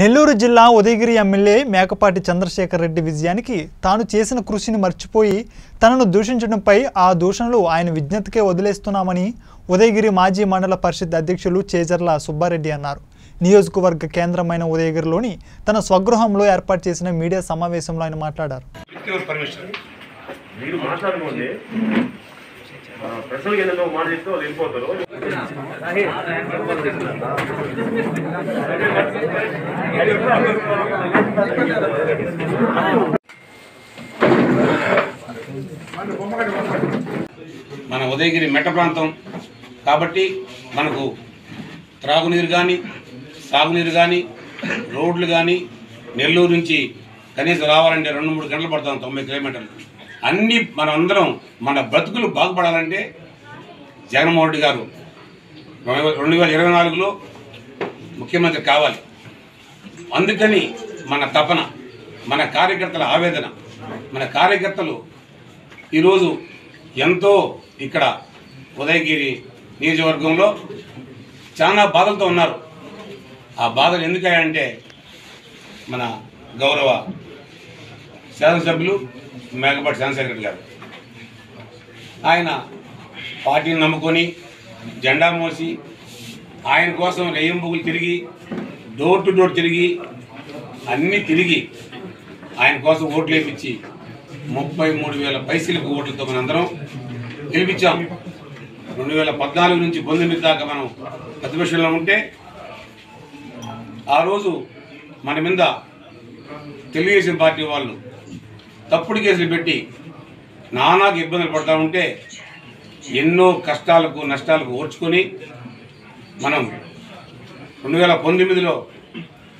నెల్లూరు జిల్లా ఉదయగిరి ఎమ్మెల్యే మేకపాటి చంద్రశేఖర్ రెడ్డి విజయానికి తాను చేసిన కృషిని మర్చిపోయి తనను దూషించడంపై ఆ దూషణలు ఆయన విజ్ఞతకే వదిలేస్తున్నామని ఉదయగిరి మాజీ మండల పరిషత్ అధ్యక్షులు చేజర్ల సుబ్బారెడ్డి అన్నారు. నియోజకవర్గ కేంద్రమైన ఉదయగిరిలోని తన స్వగృహంలో ఏర్పాటు చేసిన మీడియా సమావేశంలో ఆయన మాట్లాడారు. విత్ యువర్ పర్మిషన్ వెళ్ళిపోతారు. మన ఉదయగిరి మెట్ట ప్రాంతం కాబట్టి మనకు త్రాగునీరు కానీ సాగునీరు కానీ రోడ్లు కానీ నెల్లూరు నుంచి కనీసం రావాలంటే రెండు మూడు గంటలు పడుతుంది తొంభై కిలోమీటర్లు. అన్నీ మనందరం మన బ్రతుకులు బాగుపడాలంటే జగన్మోహన్ రెడ్డి గారు రెండు వేల ఇరవై నాలుగులో ముఖ్యమంత్రి కావాలి. అందుకని మన తపన మన కార్యకర్తల ఆవేదన మన కార్యకర్తలు ఈరోజు ఎంతో ఇక్కడ ఉదయగిరి నియోజకవర్గంలో చాలా బాధలతో ఉన్నారు. ఆ బాధలు ఎందుకంటే మన గౌరవ శాసనసభ్యులు మేకపాటి చంద్రశేఖర్ గారు. ఆయన పార్టీని నమ్ముకొని జెండా మోసి ఆయన కోసం రెయ్యంబుగులు తిరిగి డోర్ టు డోర్ తిరిగి అన్నీ తిరిగి ఆయన కోసం ఓట్లు వేపించి ముప్పై మూడు వేల పైసలకు ఓట్లతో మనందరం గెలిపించాం. రెండు వేల పద్నాలుగు నుంచి పంతొమ్మిది దాకా మనం ప్రతిపక్షంలో ఉంటే ఆ రోజు మన మీద తెలుగుదేశం పార్టీ వాళ్ళు తప్పుడు కేసులు పెట్టి నానాకు ఇబ్బందులు పడతా ఉంటే ఎన్నో కష్టాలకు నష్టాలకు ఓర్చుకొని మనం రెండు వేల పంతొమ్మిదిలో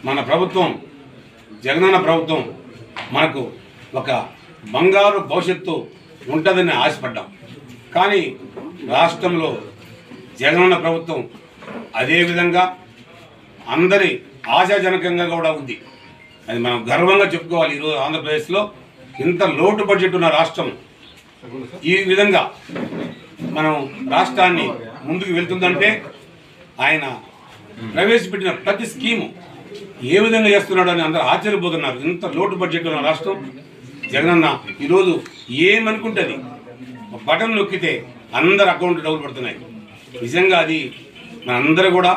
మన ప్రభుత్వం జగనన్న ప్రభుత్వం మనకు ఒక బంగారు భవిష్యత్తు ఉంటుందని ఆశపడ్డాం. కానీ రాష్ట్రంలో జగనన్న ప్రభుత్వం అదేవిధంగా అందరి ఆశాజనకంగా కూడా ఉంది. అది మనం గర్వంగా చెప్పుకోవాలి ఈరోజు ఆంధ్రప్రదేశ్లో. ఇంత లోటు బడ్జెట్ ఉన్న రాష్ట్రం? ఈ విధంగా మనం రాష్ట్రాన్ని ముందుకు వెళ్తుందంటే ఆయన ప్రవేశపెట్టిన ప్రతి స్కీము ఏ విధంగా చేస్తున్నాడు అని అందరూ ఆశ్చర్యపోతున్నారు. ఇంత లోటు బడ్జెట్ ఉన్న రాష్ట్రం. జగనన్న ఈరోజు ఏమనుకుంటుంది? బటన్ నొక్కితే అందరు అకౌంట్ డబ్బులు పడుతున్నాయి. నిజంగా అది మనందరూ కూడా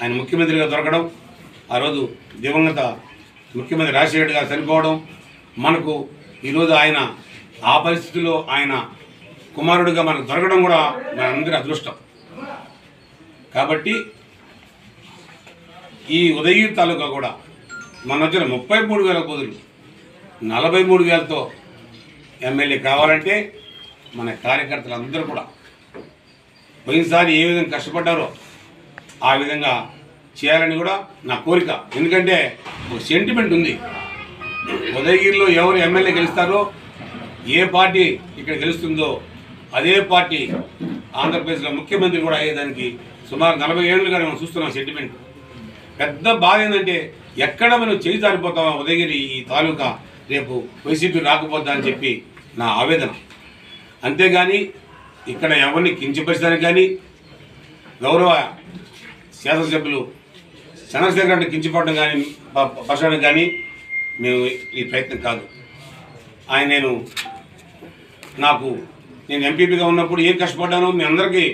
ఆయన ముఖ్యమంత్రిగా దొరకడం ఆ రోజు దివంగత ముఖ్యమంత్రి రాజశేఖర్ గారు చనిపోవడం మనకు ఈరోజు ఆయన ఆ పరిస్థితిలో ఆయన కుమారుడిగా మనకు దొరకడం కూడా మనందరి అదృష్టం. కాబట్టి ఈ ఉదయగిరి తాలూకా కూడా మన వచ్చిన ముప్పై మూడు వేల బదులు నలభై మూడు వేలతో ఎమ్మెల్యే కావాలంటే మన కార్యకర్తలు అందరూ కూడా పోయినసారి ఏ విధంగా కష్టపడ్డారో ఆ విధంగా చేయాలని కూడా నా కోరిక. ఎందుకంటే ఒక సెంటిమెంట్ ఉంది. ఉదయగిరిలో ఎవరు ఎమ్మెల్యే గెలుస్తారో ఏ పార్టీ ఇక్కడ గెలుస్తుందో అదే పార్టీ ఆంధ్రప్రదేశ్లో ముఖ్యమంత్రి కూడా అయ్యేదానికి సుమారు నలభై ఏళ్ళుగా మనం చూస్తున్నాం సెంటిమెంట్ పెద్ద బాధ ఏంటంటే ఎక్కడ మనం చేయి జారిపోతామా ఉదయగిరి ఈ తాలూకా రేపు వైసీపీ రాకపోద్దా అని చెప్పి నా ఆవేదన. అంతేగాని ఇక్కడ ఎవరిని కించపరచడానికి కానీ గౌరవ శాసనసభ్యులు చంద్రశేఖర్ రెడ్డి కించపడడం కానీ పరచడం కానీ మేము ఈ ప్రయత్నం కాదు. ఆయన నేను నాకు నేను ఎంపీపీగా ఉన్నప్పుడు ఏం కష్టపడ్డానో మీ అందరికీ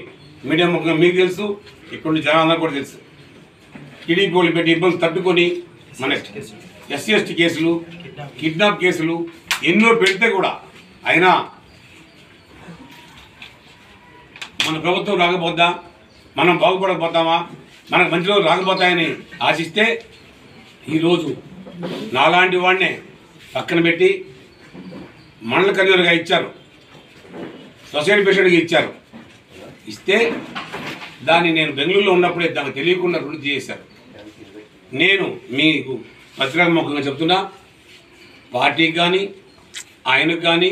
మీడియా ముఖంగా మీకు తెలుసు ఇక్కడ జనాలందరూ కూడా తెలుసు. టీడీపీ వాళ్ళు పెట్టి ఇబ్బందులు తట్టుకొని మన ఎస్సీ ఎస్టీ కేసులు కిడ్నాప్ కేసులు ఎన్నో పెడితే కూడా అయినా మన ప్రభుత్వం రాకపోద్దా? మనం బాగుపడకపోతామా? మనకు మంచి రోజులు రాకపోతాయని ఆశిస్తే ఈరోజు నాలాంటి వాడినే పక్కన పెట్టి మండల కన్వీనర్గా ఇచ్చారు. సొసైటీ ప్రెసిడెంట్గా ఇచ్చారు. ఇస్తే దాన్ని నేను బెంగళూరులో ఉన్నప్పుడే దానికి తెలియకుండా రుణి చేశారు. నేను మీకు పత్రికాముఖంగా చెప్తున్నా పార్టీకి కానీ ఆయనకు కానీ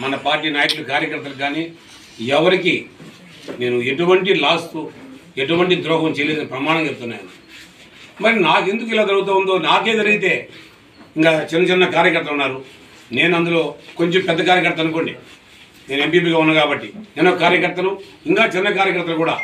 మన పార్టీ నాయకులు కార్యకర్తలకు కానీ ఎవరికి నేను ఎటువంటి లాస్ ఎటువంటి ద్రోహం చేయలేదని ప్రమాణం చెప్తున్నాను. మరి నాకెందుకు ఇలా జరుగుతుందో నాకే జరిగితే ఇంకా చిన్న చిన్న కార్యకర్తలు ఉన్నారు. నేను అందులో కొంచెం పెద్ద కార్యకర్త అనుకోండి. నేను ఎంపీపీగా ఉన్నా కాబట్టి. నేను కార్యకర్తను ఇంకా చిన్న కార్యకర్తలు కూడా.